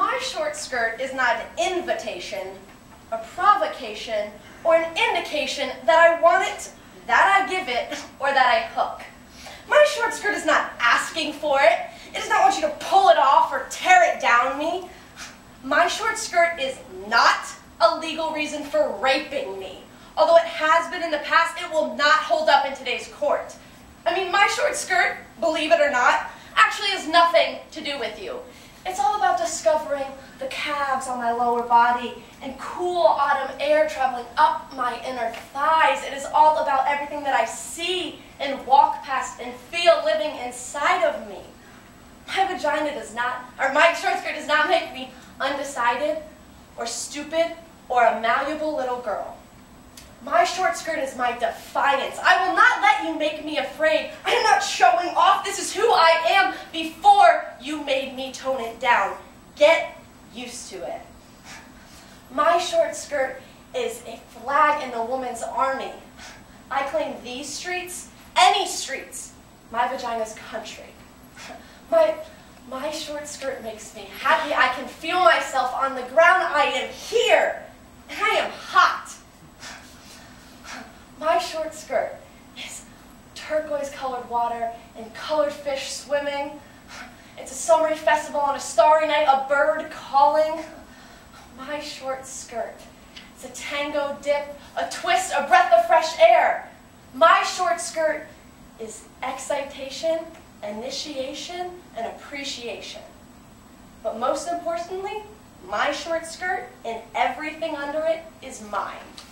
My short skirt is not an invitation, a provocation, or an indication that I want it, that I give it, or that I hook. My short skirt is not asking for it. It does not want you to pull it off or tear it down me. My short skirt is not a legal reason for raping me. Although it has been in the past, it will not hold up in today's court. I mean, my short skirt, believe it or not, actually has nothing to do with you. It's all about discovering the calves on my lower body and cool autumn air traveling up my inner thighs. It is all about everything that I see and walk past and feel living inside of me. My vagina does not, or my short skirt does not make me undecided or stupid or a malleable little girl. My short skirt is my defiance. I will not let you make me afraid. I am not showing off. This is who I am before tone it down. Get used to it. My short skirt is a flag in the woman's army. I claim these streets, any streets, my vagina's country. My, my short skirt makes me happy. I can feel myself on the ground. I am here. And I am hot. My short skirt is turquoise colored water and colored fish swimming. It's a summery festival on a starry night, a bird calling. My short skirt It's a tango dip, a twist, a breath of fresh air. My short skirt is excitation, initiation, and appreciation. But most importantly, my short skirt and everything under it is mine. Mine